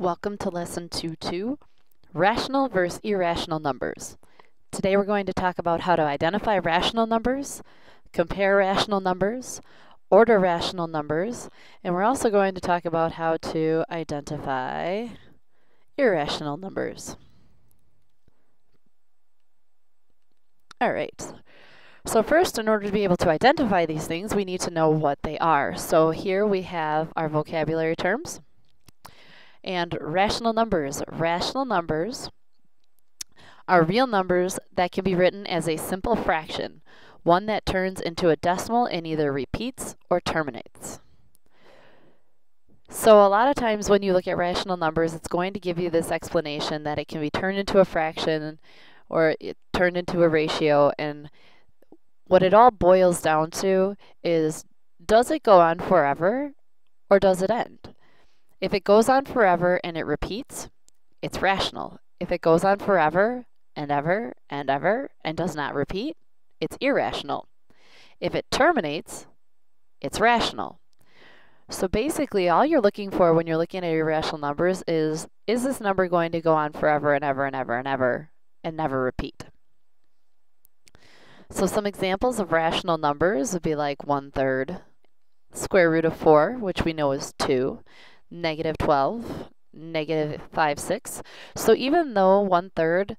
Welcome to Lesson 2-2, Rational versus Irrational Numbers. Today we're going to talk about how to identify rational numbers, compare rational numbers, order rational numbers, and we're also going to talk about how to identify irrational numbers. Alright, so first in order to be able to identify these things we need to know what they are. So here we have our vocabulary terms and rational numbers. Rational numbers are real numbers that can be written as a simple fraction, one that turns into a decimal and either repeats or terminates. So a lot of times when you look at rational numbers, it's going to give you this explanation that it can be turned into a fraction or it turned into a ratio and what it all boils down to is does it go on forever or does it end? If it goes on forever and it repeats, it's rational. If it goes on forever and ever and ever and does not repeat, it's irrational. If it terminates, it's rational. So basically, all you're looking for when you're looking at irrational numbers is, is this number going to go on forever and ever and ever and ever and never repeat? So some examples of rational numbers would be like one third, square root of 4, which we know is 2, negative 12, negative 5 6. So even though one third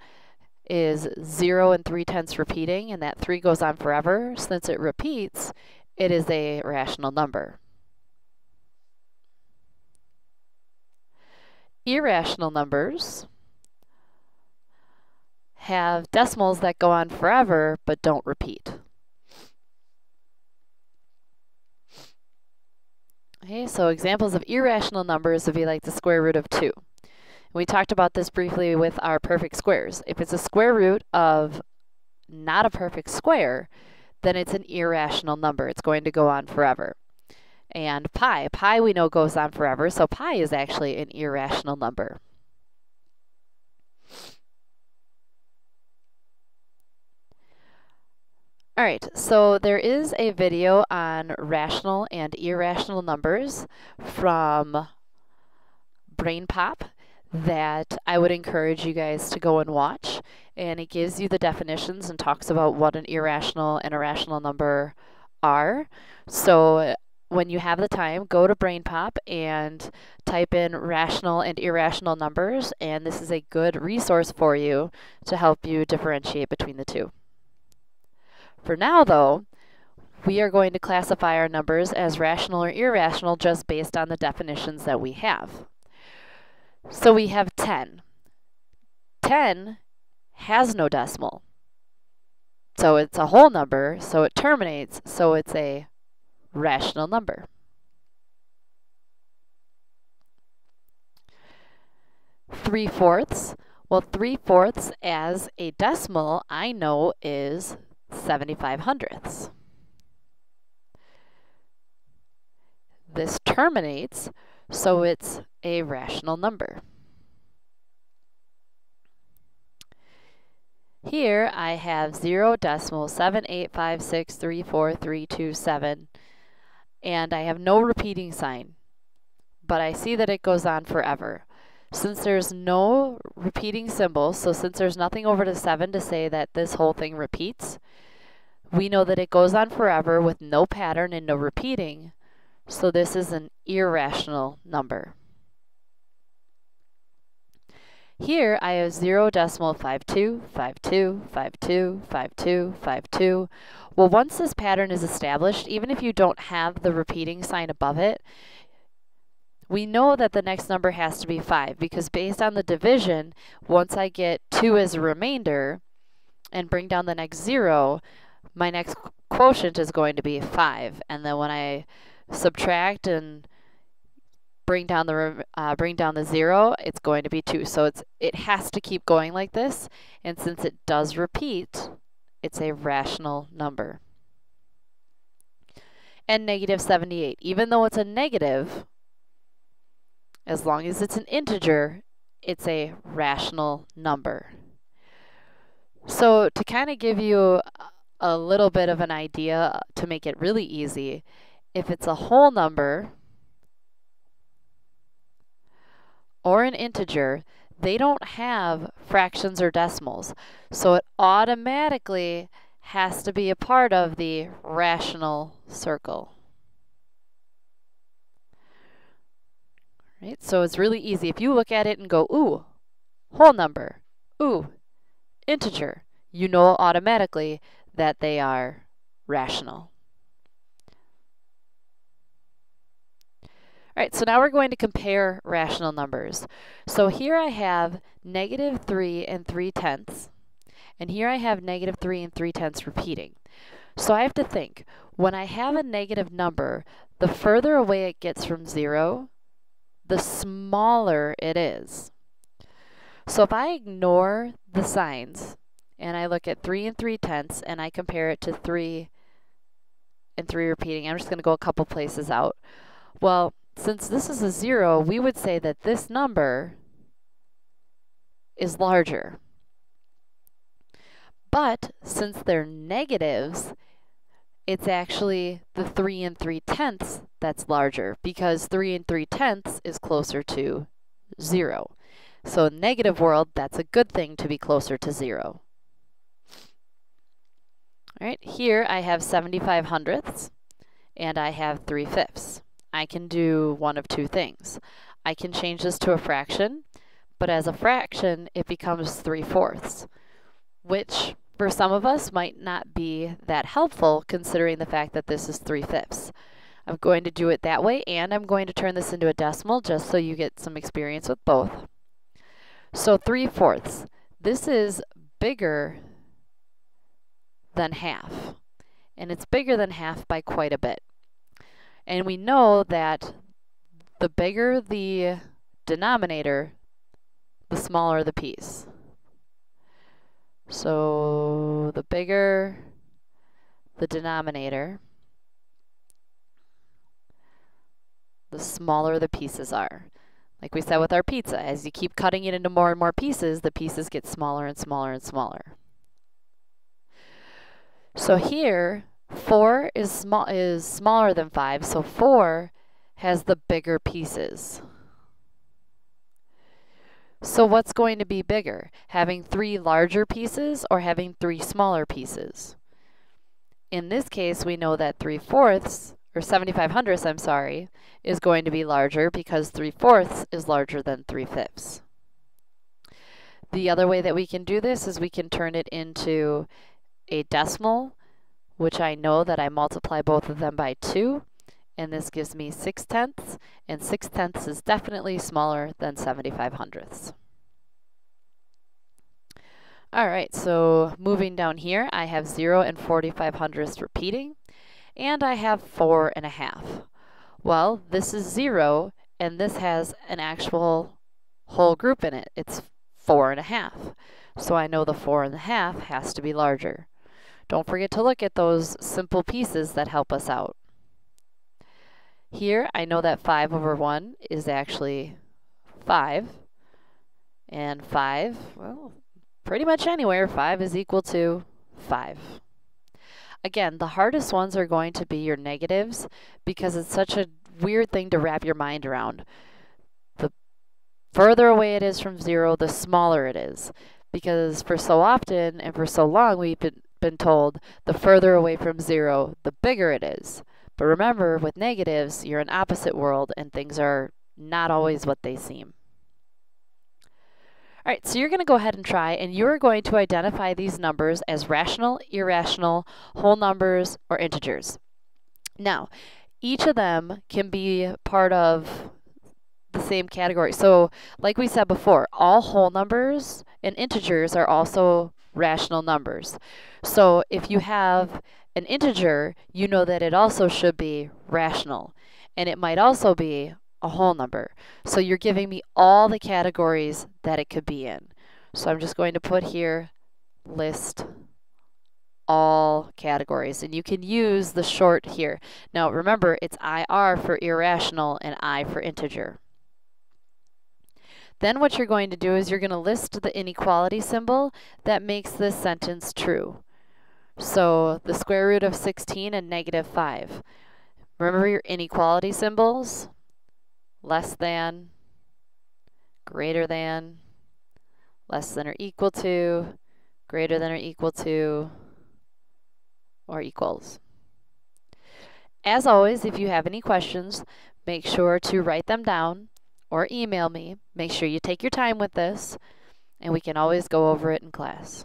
is 0 and 3 tenths repeating, and that 3 goes on forever, since it repeats, it is a rational number. Irrational numbers have decimals that go on forever but don't repeat. So examples of irrational numbers would be like the square root of 2. We talked about this briefly with our perfect squares. If it's a square root of not a perfect square, then it's an irrational number. It's going to go on forever. And pi, pi we know goes on forever, so pi is actually an irrational number. All right, so there is a video on rational and irrational numbers from BrainPop that I would encourage you guys to go and watch. And it gives you the definitions and talks about what an irrational and a rational number are. So when you have the time, go to BrainPop and type in rational and irrational numbers, and this is a good resource for you to help you differentiate between the two. For now, though, we are going to classify our numbers as rational or irrational just based on the definitions that we have. So we have 10. 10 has no decimal. So it's a whole number, so it terminates, so it's a rational number. Three fourths. Well, three fourths as a decimal, I know is 75 hundredths. This terminates, so it's a rational number. Here I have 0 decimal 785634327 and I have no repeating sign, but I see that it goes on forever. Since there's no repeating symbol, so since there's nothing over to 7 to say that this whole thing repeats, we know that it goes on forever with no pattern and no repeating, so this is an irrational number. Here I have 0 decimal 52, 52, 52, 52, 52. Well, once this pattern is established, even if you don't have the repeating sign above it, we know that the next number has to be 5 because based on the division, once I get 2 as a remainder and bring down the next 0, my next quotient is going to be 5. And then when I subtract and bring down the uh, bring down the 0, it's going to be 2. So it's it has to keep going like this. And since it does repeat, it's a rational number. And negative 78. Even though it's a negative, as long as it's an integer, it's a rational number. So to kind of give you a little bit of an idea to make it really easy, if it's a whole number or an integer, they don't have fractions or decimals. So it automatically has to be a part of the rational circle. Right? So it's really easy. If you look at it and go, ooh, whole number, ooh, integer, you know automatically that they are rational. All right, so now we're going to compare rational numbers. So here I have negative 3 and 3 tenths, and here I have negative 3 and 3 tenths repeating. So I have to think, when I have a negative number, the further away it gets from 0, the smaller it is. So if I ignore the signs, and I look at 3 and 3 tenths, and I compare it to 3 and 3 repeating, I'm just going to go a couple places out. Well, since this is a zero, we would say that this number is larger. But since they're negatives, it's actually the 3 and 3 tenths that's larger because 3 and 3 tenths is closer to 0. So in negative world, that's a good thing to be closer to 0. All right, here I have 75 hundredths and I have 3 fifths. I can do one of two things. I can change this to a fraction, but as a fraction, it becomes 3 fourths, which for some of us might not be that helpful considering the fact that this is 3 fifths. I'm going to do it that way, and I'm going to turn this into a decimal just so you get some experience with both. So 3 fourths. This is bigger than half, and it's bigger than half by quite a bit. And we know that the bigger the denominator, the smaller the piece. So the bigger the denominator, the smaller the pieces are. Like we said with our pizza, as you keep cutting it into more and more pieces, the pieces get smaller and smaller and smaller. So here, 4 is, small, is smaller than 5, so 4 has the bigger pieces. So what's going to be bigger? Having three larger pieces or having three smaller pieces? In this case, we know that 3 fourths, or 75 hundredths, I'm sorry, is going to be larger because 3 fourths is larger than 3 fifths. The other way that we can do this is we can turn it into a decimal which I know that I multiply both of them by 2, and this gives me 6 tenths, and 6 tenths is definitely smaller than 75 hundredths. Alright, so moving down here, I have 0 and 45 hundredths repeating, and I have 4 and a half. Well, this is 0, and this has an actual whole group in it. It's 4 and a half. So I know the 4 and a half has to be larger. Don't forget to look at those simple pieces that help us out. Here, I know that 5 over 1 is actually 5. And 5, well, pretty much anywhere, 5 is equal to 5. Again, the hardest ones are going to be your negatives because it's such a weird thing to wrap your mind around. The further away it is from 0, the smaller it is. Because for so often and for so long, we've been been told the further away from zero, the bigger it is. But remember, with negatives, you're in opposite world and things are not always what they seem. All right, so you're going to go ahead and try, and you're going to identify these numbers as rational, irrational, whole numbers, or integers. Now, each of them can be part of the same category. So, like we said before, all whole numbers and integers are also rational numbers. So if you have an integer, you know that it also should be rational. And it might also be a whole number. So you're giving me all the categories that it could be in. So I'm just going to put here list all categories. And you can use the short here. Now remember, it's IR for irrational and I for integer. Then what you're going to do is you're going to list the inequality symbol that makes this sentence true. So the square root of 16 and negative 5. Remember your inequality symbols? Less than, greater than, less than or equal to, greater than or equal to, or equals. As always, if you have any questions, make sure to write them down or email me. Make sure you take your time with this, and we can always go over it in class.